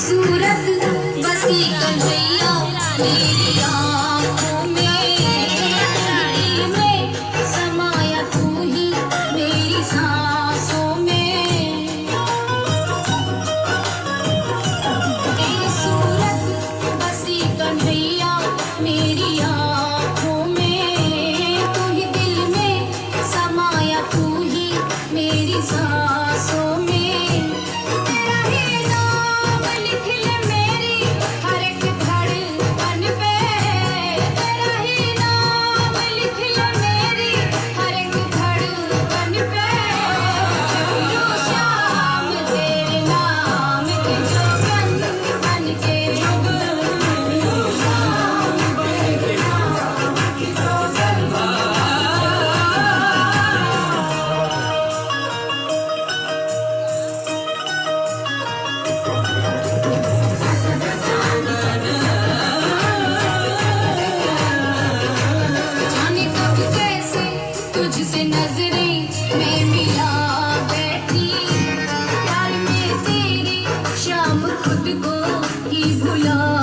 Jesus. नज़रें मिला बैठी। प्यार में तेरी शाम खुद को ही भुला।